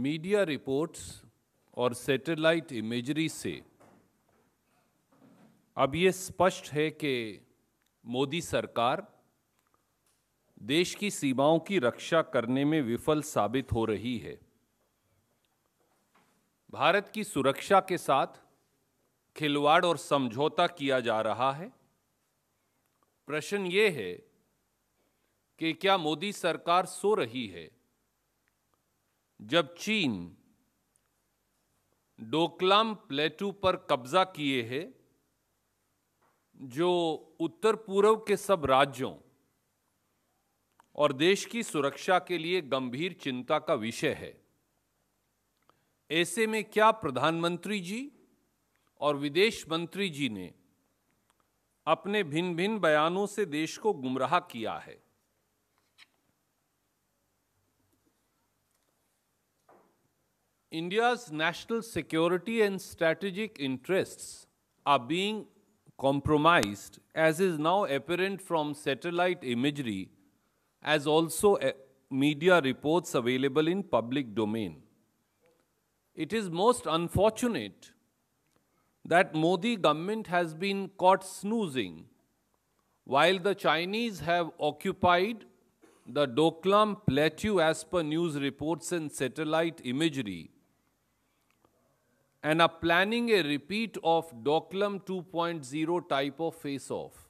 Media reports और satellite imagery से। अब ये स्पष्ट है कि मोदी सरकार देश की सीमाओं की रक्षा करने में विफल साबित हो रही है। भारत की सुरक्षा के साथ खिलवाड़ और समझौता किया जा रहा है। प्रश्न ये है कि क्या मोदी सरकार सो रही है? जब चीन डोकलाम प्लेटू पर कब्जा किए है, जो उत्तर पूर्व के सब राज्यों और देश की सुरक्षा के लिए गंभीर चिंता का विषय है, ऐसे में क्या प्रधानमंत्री जी और विदेश मंत्री जी ने अपने भिन्न भिन्न बयानों से देश को गुमराह किया है? India's national security and strategic interests are being compromised, as is now apparent from satellite imagery, as also eh, media reports available in public domain. It is most unfortunate that Modi government has been caught snoozing while the Chinese have occupied the Doklam Plateau as per news reports and satellite imagery and are planning a repeat of Doklam 2.0 type of face-off.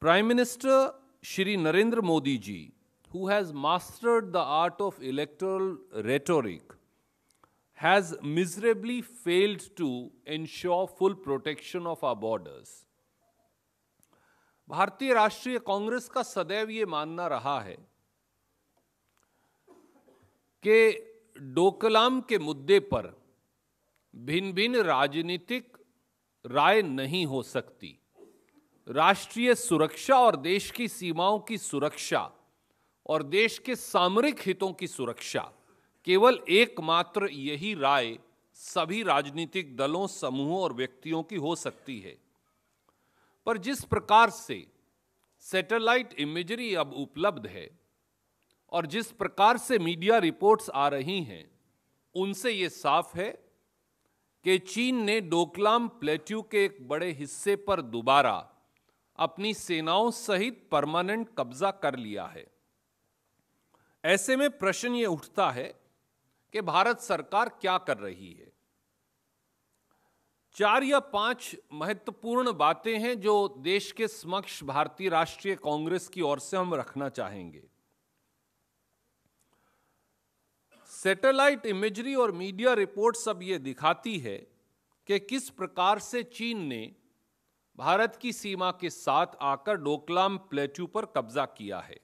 Prime Minister Shri Narendra Modi ji, who has mastered the art of electoral rhetoric, has miserably failed to ensure full protection of our borders. भारतीय राष्ट्रीय कांग्रेस का सदैव ये मानना रहा है कि डोकलाम के मुद्दे पर भिन्न भिन्न राजनीतिक राय नहीं हो सकती। राष्ट्रीय सुरक्षा और देश की सीमाओं की सुरक्षा और देश के सामरिक हितों की सुरक्षा केवल एकमात्र यही राय सभी राजनीतिक दलों, समूहों और व्यक्तियों की हो सकती है। पर जिस प्रकार से सैटेलाइट इमेजरी अब उपलब्ध है और जिस प्रकार से मीडिया रिपोर्ट्स आ रही हैं, उनसे ये साफ़ है कि चीन ने डोकलाम प्लेट्यू के एक बड़े हिस्से पर दोबारा अपनी सेनाओं सहित परमानेंट कब्जा कर लिया है। ऐसे में प्रश्न ये उठता है कि भारत सरकार क्या कर रही है? चार या पाँच महत्वपूर्ण बातें हैं जो देश के समक्ष भारतीय राष्ट्रीय कांग्रेस की ओर से हम रखना चाहेंगे। सैटेलाइट इमेजरी और मीडिया रिपोर्ट सब ये दिखाती है कि किस प्रकार से चीन ने भारत की सीमा के साथ आकर डोकलाम प्लेट्यू पर कब्जा किया है।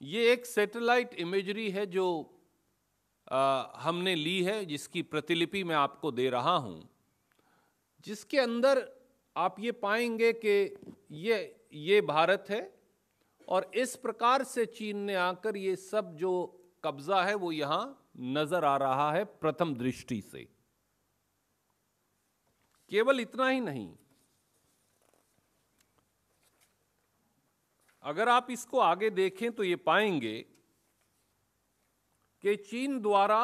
ये एक सैटेलाइट इमेजरी है जो आ, हमने ली है जिसकी प्रतिलिपि मैं आपको दे रहा हूँ। जिसके अंदर आप ये पाएँगे कि ये ये भारत है और इस प्रकार से चीन ने आकर ये सब जो कब्जा है, वो यहाँ नज़र आ रहा है प्रथम दृष्टि से। केवल इतना ही नहीं। अगर आप इसको आगे देखें तो ये पाएँगे कि चीन द्वारा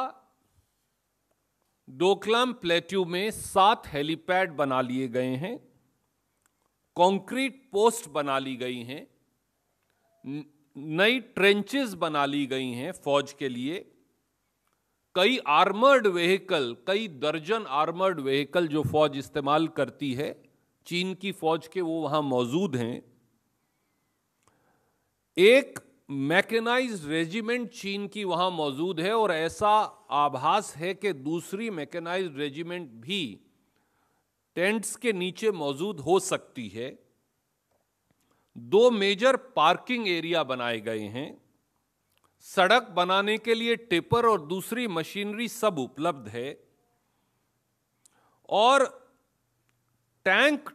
डोकलाम प्लेट्यू में सात हेलीपैड बना लिए गए हैं, कंक्रीट पोस्ट बना ली गई हैं। नई ट्रेंचेस बना ली गई हैं फौज के लिए। कई आर्मर्ड व्हीकल कई दर्जन आर्मर्ड व्हीकल जो फौज इस्तेमाल करती है, चीन की फौज के वो वहाँ मौजूद हैं। एक मैकेनाइज रेजिमेंट चीन की वहाँ मौजूद है और ऐसा आभास है कि दूसरी मैकेनाइज रेजिमेंट भी टेंट्स के नीचे मौजूद हो सकती है। दो मेजर पार्किंग एरिया बनाए गए हैं। सड़क बनाने के लिए टिपर और दूसरी मशीनरी सब उपलब्ध है। और टैंक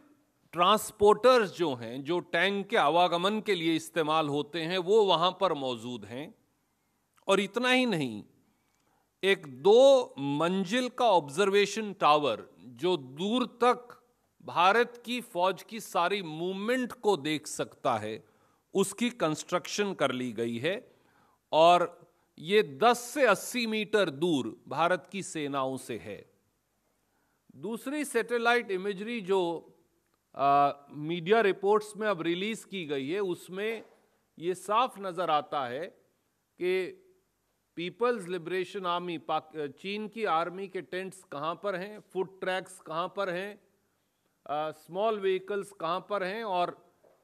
ट्रांसपोर्टर्स जो हैं, जो टैंक के आवागमन के लिए इस्तेमाल होते हैं, वो वहाँ पर मौजूद हैं। और इतना ही नहीं, एक दो मंजिल का ऑब्जर्वेशन टावर जो दूर तक भारत की फौज की सारी मूवमेंट को देख सकता है उसकी कंस्ट्रक्शन कर ली गई है और ये 10 से 80 मीटर दूर भारत की सेनाओं से है। दूसरी सैटेलाइट इमेजरी जो आ, मीडिया रिपोर्ट्स में अब रिलीज़ की गई है उसमें ये साफ़ नज़र आता है कि पीपल्स लिबरेशन आर्मी चीन की आर्मी के टेंट्स कहाँ पर हैं फुट ट्रैक्स कहाँ पर हैं स्मॉल व्हीकल्स कहाँ पर हैं? और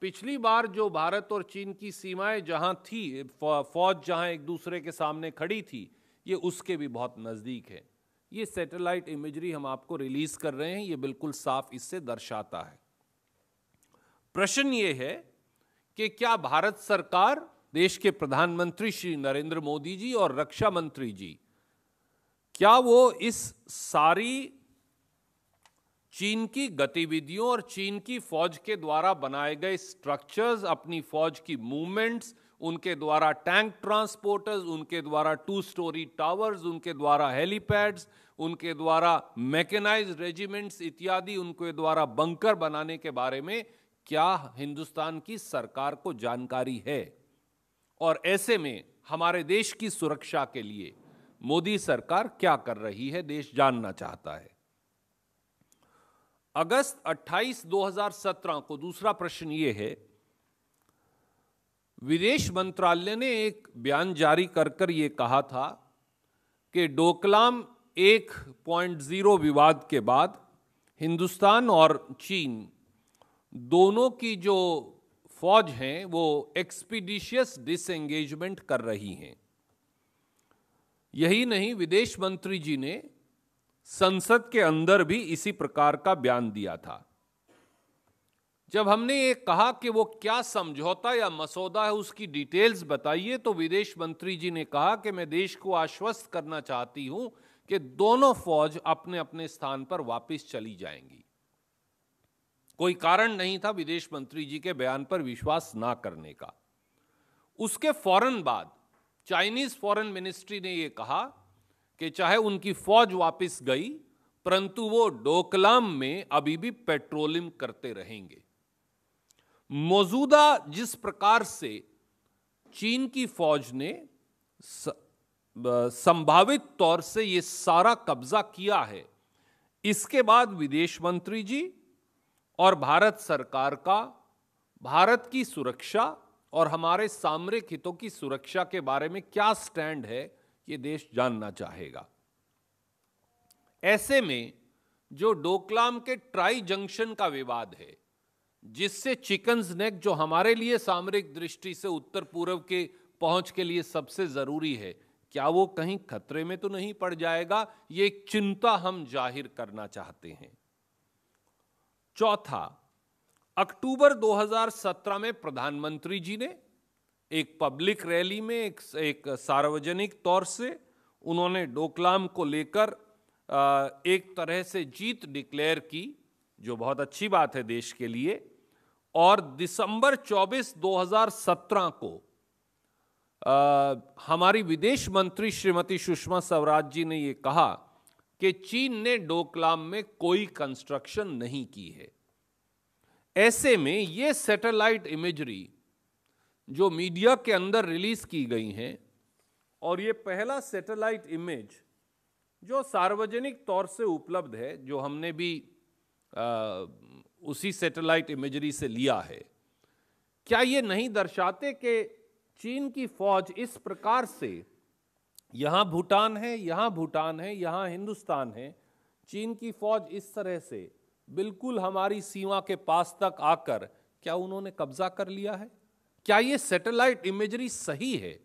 पिछली बार जो भारत और चीन की सीमाएँ जहाँ थी फौज जहाँ एक दूसरे के सामने खड़ी थी, ये उसके भी बहुत नज़दीक है। ये सैटेलाइट इमेजरी हम आपको रिलीज़ कर रहे हैं, ये बिल्कुल साफ़ इससे दर्शाता है। प्रश्न ये है कि क्या भारत सरकार, देश के प्रधानमंत्री श्री नरेंद्र मोदी जी और रक्षा मंत्री जी, क्या वो इस सारी चीन की गतिविधियों और चीन की फौज के द्वारा बनाए गए स्ट्रक्चर्स अपनी फौज की मूवमेंट्स उनके द्वारा टैंक ट्रांसपोर्टर्स उनके द्वारा टू स्टोरी टावर्स उनके द्वारा हेलीपैड्स उनके द्वारा मैकेनाइज रेजिमेंट्स इत्यादि, उनके द्वारा बंकर बनाने के बारे में क्या हिंदुस्तान की सरकार को जानकारी है? और ऐसे में हमारे देश की सुरक्षा के लिए मोदी सरकार क्या कर रही है? देश जानना चाहता है। अगस्त 28 2017 को दूसरा प्रश्न ये है, विदेश मंत्रालय ने एक बयान जारी कर कर ये कहा था कि डोकलाम 1.0 विवाद के बाद हिंदुस्तान और चीन दोनों की जो फौज हैं वो एक्सपीडिशियस डिसएंगेजमेंट कर रही हैं। यही नहीं, विदेश मंत्री जी ने संसद के अंदर भी इसी प्रकार का बयान दिया था। जब हमने ये कहा कि वो क्या समझौता या मसौदा है उसकी डिटेल्स बताइए तो विदेश मंत्री जी ने कहा कि मैं देश को आश्वस्त करना चाहती हूँ कि दोनों फौज अपने अपने स्थान पर वापस चली जाएँगी। कोई कारण नहीं था विदेश मंत्री जी के बयान पर विश्वास ना करने का। उसके फ़ौरन बाद चाइनीज़ फॉरेन मिनिस्ट्री ने यह कहा कि चाहे उनकी फौज वापस गई, परंतु वो डोकलाम में अभी भी पेट्रोलिंग करते रहेंगे। मौजूदा जिस प्रकार से चीन की फौज ने संभावित तौर से ये सारा कब्जा किया है, इसके बाद विदेश मंत्री जी और भारत सरकार का, भारत की सुरक्षा और हमारे सामरिक हितों की सुरक्षा के बारे में क्या स्टैंड है ये देश जानना चाहेगा। ऐसे में जो डोकलाम के ट्राई जंक्शन का विवाद है, जिससे चिकन्स नेक जो हमारे लिए सामरिक दृष्टि से उत्तर पूर्व के पहुँच के लिए सबसे ज़रूरी है, क्या वो कहीं खतरे में तो नहीं पड़ जाएगा? ये एक चिंता हम ज़ाहिर करना चाहते हैं। चौथा, अक्टूबर 2017 में प्रधानमंत्री जी ने एक पब्लिक रैली में एक, एक सार्वजनिक तौर से उन्होंने डोकलाम को लेकर एक तरह से जीत डिक्लेयर की जो बहुत अच्छी बात है देश के लिए। और दिसंबर 24 2017 को आ, हमारी विदेश मंत्री श्रीमती सुषमा स्वराज जी ने यह कहा कि चीन ने डोकलाम में कोई कंस्ट्रक्शन नहीं की है। ऐसे में ये सैटेलाइट इमेजरी जो मीडिया के अंदर रिलीज़ की गई हैं और ये पहला सैटेलाइट इमेज जो सार्वजनिक तौर से उपलब्ध है जो हमने भी आ, उसी सैटेलाइट इमेजरी से लिया है। क्या ये नहीं दर्शाते कि चीन की फौज इस प्रकार से यहाँ भूटान है यहाँ भूटान है यहाँ हिंदुस्तान है चीन की फौज इस तरह से बिल्कुल हमारी सीमा के पास तक आकर क्या उन्होंने कब्जा कर लिया है? क्या ये सैटेलाइट इमेजरी सही है?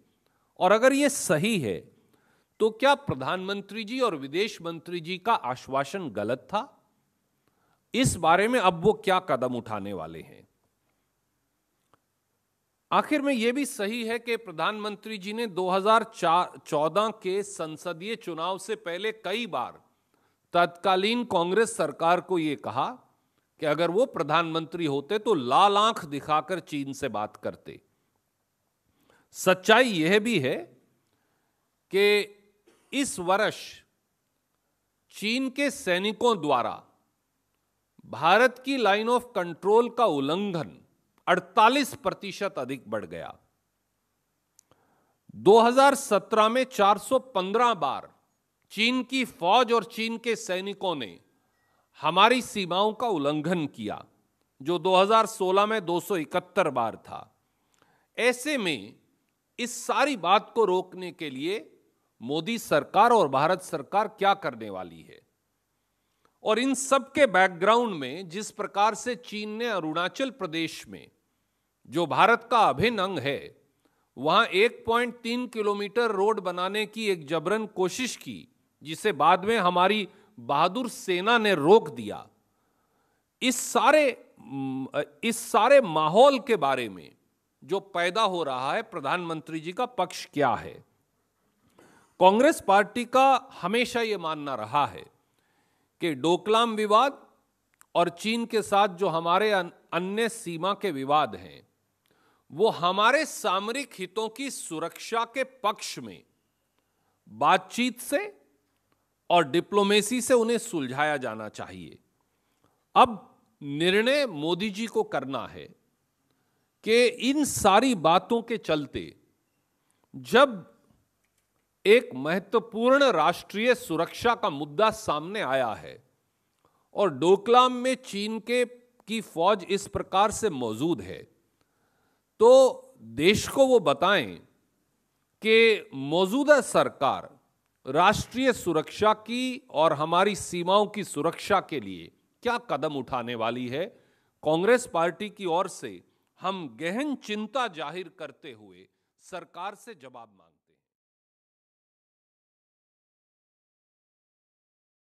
और अगर ये सही है तो क्या प्रधानमंत्री जी और विदेश मंत्री जी का आश्वासन गलत था? इस बारे में अब वो क्या कदम उठाने वाले हैं? आखिर में यह भी सही है कि प्रधानमंत्री जी ने 2014 के संसदीय चुनाव से पहले कई बार तत्कालीन कांग्रेस सरकार को यह कहा कि अगर वो प्रधानमंत्री होते तो लाल आँख दिखाकर चीन से बात करते। सच्चाई यह भी है कि इस वर्ष चीन के सैनिकों द्वारा भारत की लाइन ऑफ़ कंट्रोल का उल्लंघन 48 प्रतिशत अधिक बढ़ गया। 2017 में 415 बार चीन की फौज और चीन के सैनिकों ने हमारी सीमाओं का उल्लंघन किया, जो 2016 में 271 बार था। ऐसे में इस सारी बात को रोकने के लिए मोदी सरकार और भारत सरकार क्या करने वाली है? और इन सब के बैकग्राउंड में जिस प्रकार से चीन ने अरुणाचल प्रदेश में, जो भारत का अभिन्न अंग है, वहाँ 1.3 किलोमीटर रोड बनाने की एक जबरन कोशिश की, जिसे बाद में हमारी बहादुर सेना ने रोक दिया। इस सारे इस सारे माहौल के बारे में जो पैदा हो रहा है, प्रधानमंत्री जी का पक्ष क्या है? कांग्रेस पार्टी का हमेशा यह मानना रहा है कि डोकलाम विवाद और चीन के साथ जो हमारे अन्य सीमा के विवाद हैं, वो हमारे सामरिक हितों की सुरक्षा के पक्ष में बातचीत से और डिप्लोमेसी से उन्हें सुलझाया जाना चाहिए। अब निर्णय मोदी जी को करना है कि इन सारी बातों के चलते जब एक महत्वपूर्ण राष्ट्रीय सुरक्षा का मुद्दा सामने आया है और डोकलाम में चीन के, की फौज इस प्रकार से मौजूद है तो देश को वो बताएँ कि मौजूदा सरकार राष्ट्रीय सुरक्षा की और हमारी सीमाओं की सुरक्षा के लिए क्या कदम उठाने वाली है? कांग्रेस पार्टी की ओर से हम गहन चिंता ज़ाहिर करते हुए सरकार से जवाब मांगे।